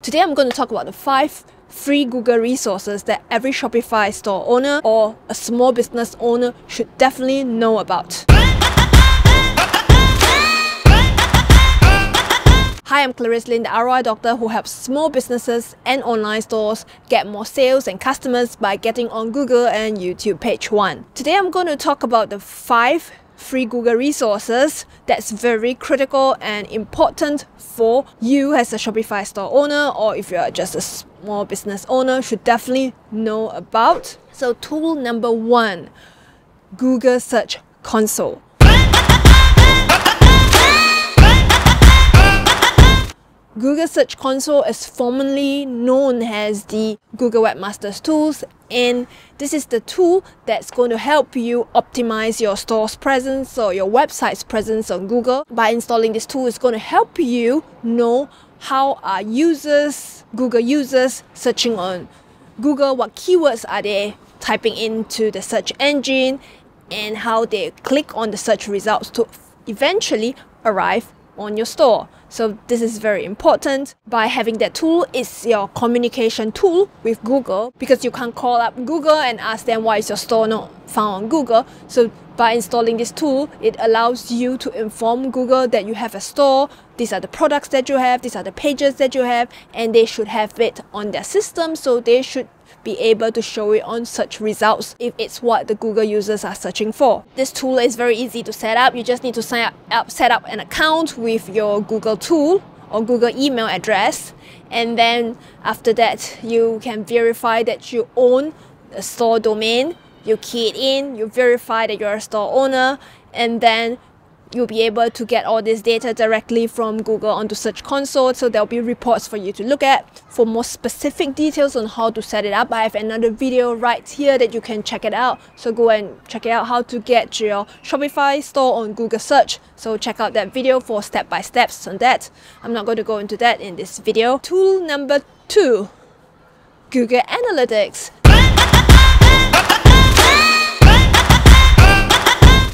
Today I'm going to talk about the 5 free Google resources that every Shopify store owner or a small business owner should definitely know about. Hi, I'm Clarice Lin, the ROI doctor who helps small businesses and online stores get more sales and customers by getting on Google and YouTube page 1. Today I'm going to talk about the 5 free Google resources that's very critical and important for you as a Shopify store owner or if you're just a small business owner should definitely know about. So tool number one, Google Search Console. Google Search Console is formerly known as the Google Webmasters Tools and this is the tool that's going to help you optimize your store's presence or your website's presence on Google. By installing this tool, it's going to help you know how are users, Google users searching on Google, what keywords are they typing into the search engine and how they click on the search results to eventually arrive on your store. So this is very important. By having that tool, it's your communication tool with Google because you can't call up Google and ask them why is your store not found on Google. So by installing this tool, it allows you to inform Google that you have a store, these are the products that you have, these are the pages that you have, and they should have it on their system so they should be able to show it on search results if it's what the Google users are searching for. This tool is very easy to set up. You just need to sign up, up set up an account with your Google tool or Google email address and then after that you can verify that you own the store domain you key it in you verify that you're a store owner and then you'll be able to get all this data directly from Google onto Search Console. So there'll be reports for you to look at. For more specific details on how to set it up, I have another video right here that you can check it out. So go and check it out how to get your Shopify store on Google Search. So check out that video for step-by-steps on that. I'm not going to go into that in this video. Tool number two, Google Analytics.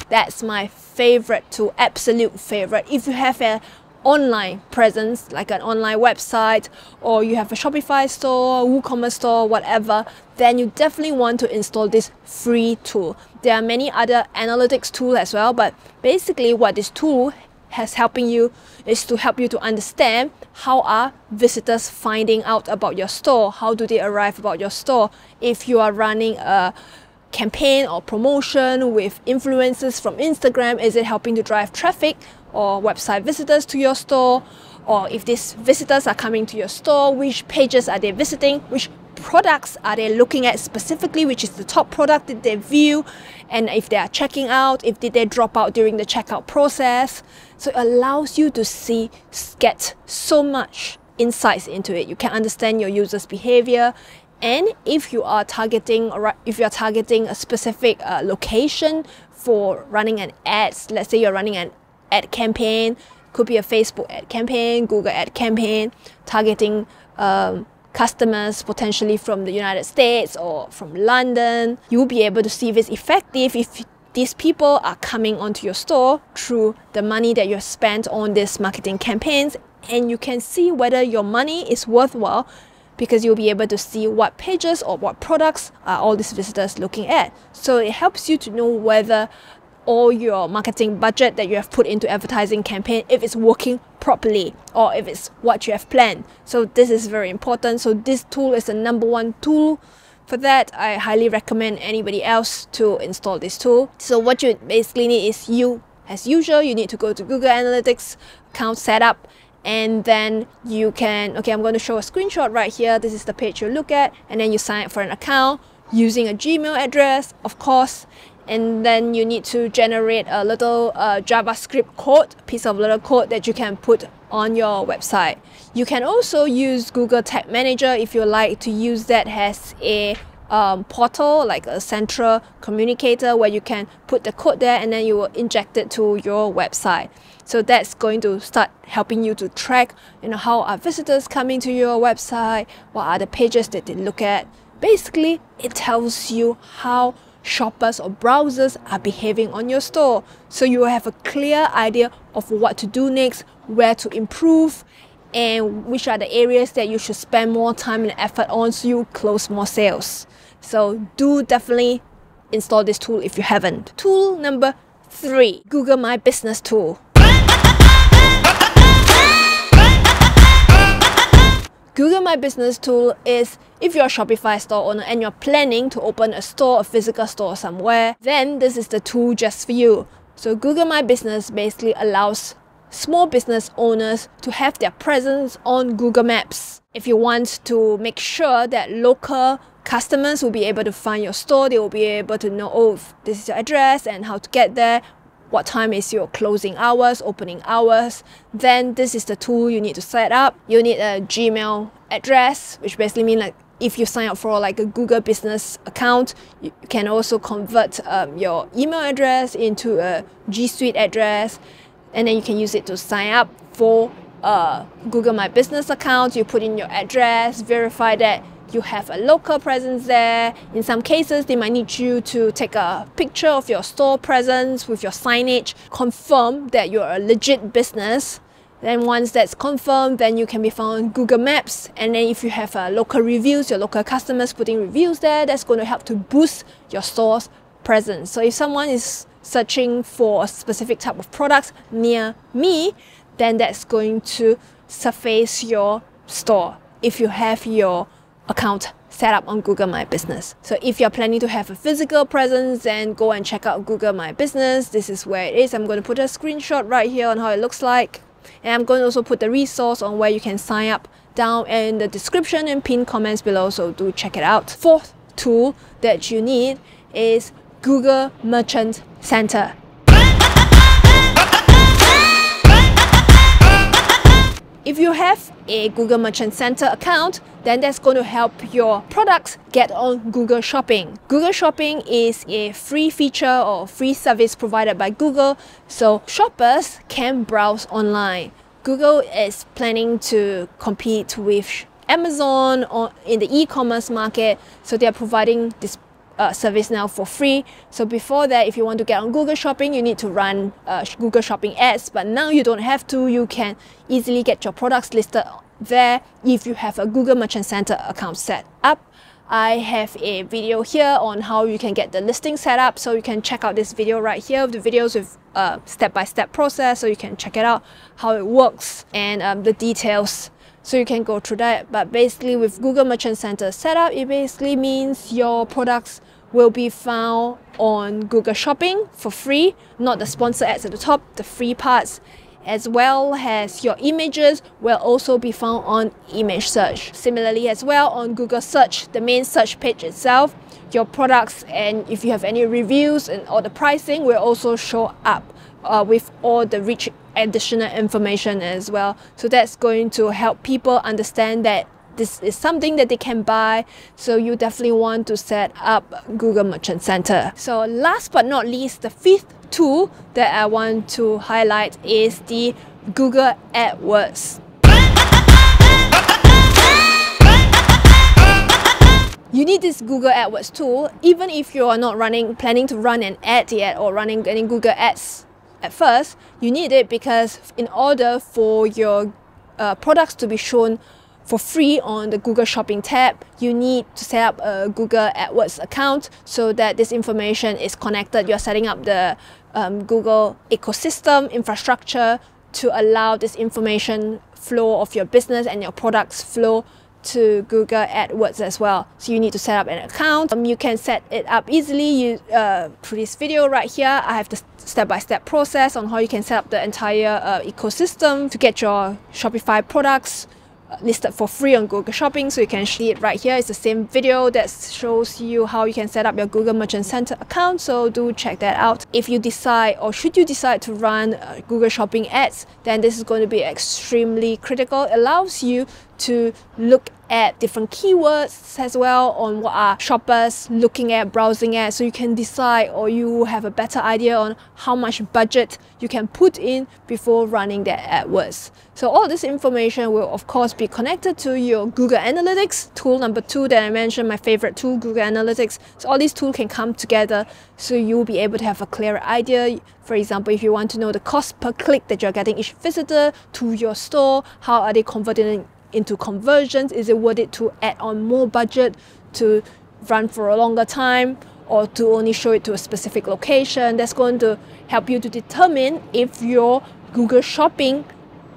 That's my favorite to absolute favorite. If you have an online presence, like an online website, or you have a Shopify store, WooCommerce store, whatever, then you definitely want to install this free tool. There are many other analytics tools as well, but basically what this tool has helping you is to help you to understand how are visitors finding out about your store, how do they arrive about your store. If you are running a campaign or promotion with influencers from Instagram? Is it helping to drive traffic or website visitors to your store? Or if these visitors are coming to your store, which pages are they visiting? Which products are they looking at specifically? Which is the top product that they view? And if they are checking out, if did they drop out during the checkout process? So it allows you to see, get so much insights into it. You can understand your users' behavior and if you are targeting if you are targeting a specific uh, location for running an ads let's say you're running an ad campaign could be a facebook ad campaign google ad campaign targeting um, customers potentially from the united states or from london you'll be able to see if it's effective if these people are coming onto your store through the money that you have spent on these marketing campaigns. And you can see whether your money is worthwhile because you'll be able to see what pages or what products are all these visitors looking at. So it helps you to know whether all your marketing budget that you have put into advertising campaign if it's working properly or if it's what you have planned. So this is very important. So this tool is the number one tool for that, I highly recommend anybody else to install this tool. So what you basically need is you, as usual, you need to go to Google Analytics account setup and then you can okay I'm going to show a screenshot right here. This is the page you look at. And then you sign up for an account using a Gmail address of course. And then you need to generate a little uh, JavaScript code piece of little code that you can put on your website. You can also use Google Tag Manager if you like to use that as a um, portal like a central communicator where you can put the code there and then you will inject it to your website. So that's going to start helping you to track you know how are visitors coming to your website what are the pages that they look at. Basically it tells you how shoppers or browsers are behaving on your store. So you will have a clear idea of what to do next where to improve and which are the areas that you should spend more time and effort on so you close more sales. So do definitely install this tool if you haven't. Tool number three, Google My Business tool. Google My Business tool is if you're a Shopify store owner and you're planning to open a store, a physical store somewhere, then this is the tool just for you. So Google My Business basically allows small business owners to have their presence on Google Maps. If you want to make sure that local customers will be able to find your store, they will be able to know, oh, this is your address and how to get there, what time is your closing hours, opening hours, then this is the tool you need to set up. You need a Gmail address, which basically means like if you sign up for like a Google business account, you can also convert um, your email address into a G Suite address, and then you can use it to sign up for a Google My Business account. You put in your address, verify that you have a local presence there. In some cases, they might need you to take a picture of your store presence with your signage, confirm that you're a legit business. Then once that's confirmed, then you can be found on Google Maps. And then if you have uh, local reviews, your local customers putting reviews there, that's going to help to boost your store's presence. So if someone is searching for a specific type of products near me, then that's going to surface your store if you have your account set up on Google My Business. So if you're planning to have a physical presence, then go and check out Google My Business. This is where it is. I'm going to put a screenshot right here on how it looks like. And I'm going to also put the resource on where you can sign up down in the description and pin comments below, so do check it out. Fourth tool that you need is Google Merchant Center. If you have a Google Merchant Center account, then that's going to help your products get on Google Shopping. Google Shopping is a free feature or free service provided by Google, so shoppers can browse online. Google is planning to compete with Amazon in the e-commerce market, so they are providing this uh, service now for free. So before that, if you want to get on Google Shopping, you need to run uh, Google Shopping ads. But now you don't have to. You can easily get your products listed there if you have a Google Merchant Center account set up. I have a video here on how you can get the listing set up. So you can check out this video right here. The videos with uh, step-by-step -step process. So you can check it out, how it works and um, the details so you can go through that. But basically with Google Merchant Center setup, it basically means your products will be found on Google Shopping for free, not the sponsor ads at the top, the free parts, as well as your images will also be found on image search. Similarly as well on Google search, the main search page itself, your products and if you have any reviews and all the pricing will also show up uh, with all the rich additional information as well. So that's going to help people understand that this is something that they can buy. So you definitely want to set up google merchant center. So last but not least the fifth tool that i want to highlight is the google adwords. You need this google adwords tool even if you are not running planning to run an ad yet or running any google ads at first, you need it because in order for your uh, products to be shown for free on the Google Shopping tab, you need to set up a Google AdWords account so that this information is connected. You're setting up the um, Google ecosystem infrastructure to allow this information flow of your business and your products flow to Google AdWords as well. So you need to set up an account. Um, you can set it up easily you, uh, through this video right here. I have the step-by-step -step process on how you can set up the entire uh, ecosystem to get your Shopify products listed for free on Google Shopping. So you can see it right here. It's the same video that shows you how you can set up your Google Merchant Center account. So do check that out. If you decide or should you decide to run uh, Google Shopping ads, then this is going to be extremely critical. It allows you to look at different keywords as well on what are shoppers looking at, browsing at, so you can decide or you have a better idea on how much budget you can put in before running that AdWords. So all this information will of course be connected to your Google Analytics tool number two that I mentioned, my favorite tool, Google Analytics. So all these tools can come together so you'll be able to have a clearer idea. For example, if you want to know the cost per click that you're getting each visitor to your store, how are they converting into conversions? Is it worth it to add on more budget to run for a longer time or to only show it to a specific location? That's going to help you to determine if your Google Shopping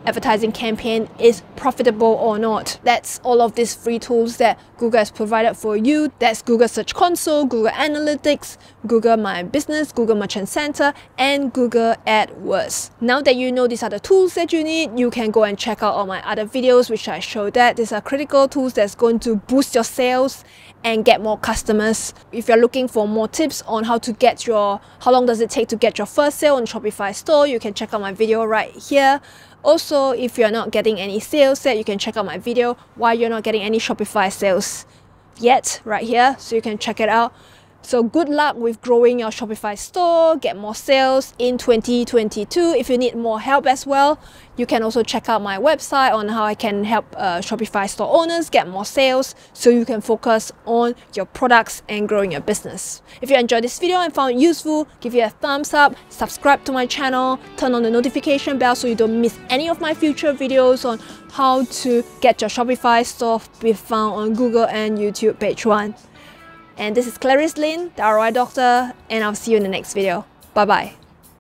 advertising campaign is profitable or not. That's all of these free tools that Google has provided for you. That's Google Search Console, Google Analytics, Google My Business, Google Merchant Center, and Google AdWords. Now that you know these are the tools that you need, you can go and check out all my other videos which I show that these are critical tools that's going to boost your sales and get more customers. If you're looking for more tips on how to get your, how long does it take to get your first sale on Shopify store, you can check out my video right here. Also, if you're not getting any sales yet, you can check out my video why you're not getting any Shopify sales yet right here. So you can check it out. So good luck with growing your Shopify store, get more sales in 2022. If you need more help as well, you can also check out my website on how I can help uh, Shopify store owners get more sales so you can focus on your products and growing your business. If you enjoyed this video and found it useful, give it a thumbs up, subscribe to my channel, turn on the notification bell so you don't miss any of my future videos on how to get your Shopify store be found on Google and YouTube page 1. And this is Clarice Lin, the ROI Doctor, and I'll see you in the next video. Bye bye.